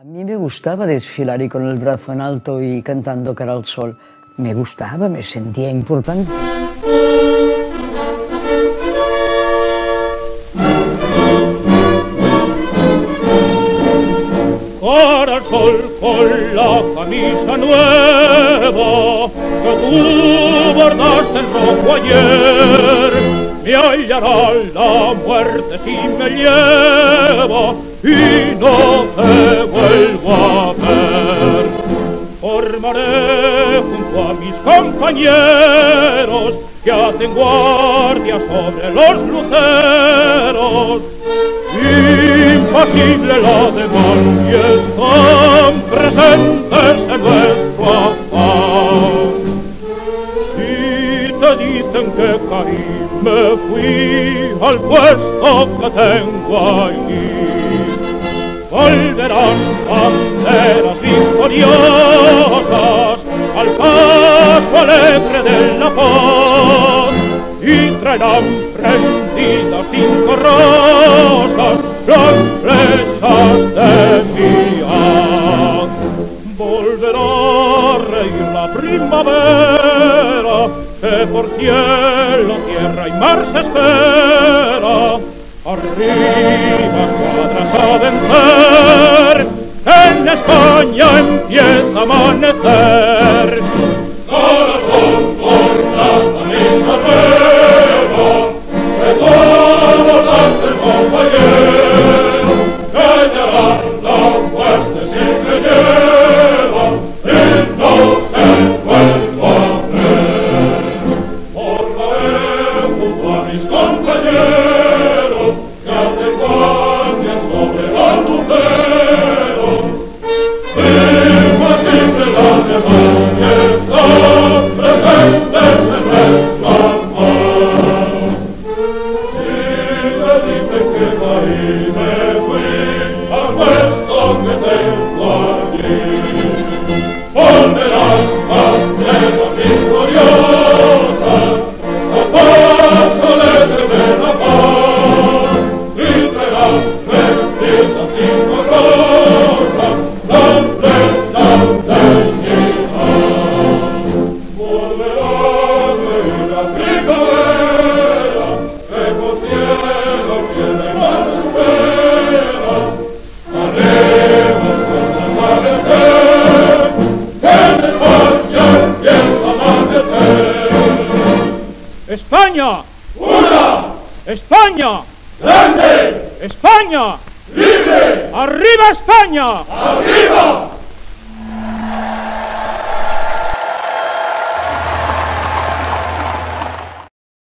A mí me gustaba desfilar y con el brazo en alto y cantando cara al sol. Me gustaba, me sentía importante. Cara sol con la camisa nueva que tú bordaste en rojo ayer. Me hallará la muerte si me lleva y no compañeros que hacen guardia sobre los luceros. Impasible la demanda y están presentes en nuestro afán. Si te dicen que caí, me fui al puesto que tengo allí volverán banderas victoriosas paso alegre de la paz y traerán prendidas cinco rosas las flechas de mi haz. Volverá a reír la primavera que por cielo, tierra y mar se espera arriba escuadras las del Amen. España, una, España, grande, España, libre, arriba España. arriba.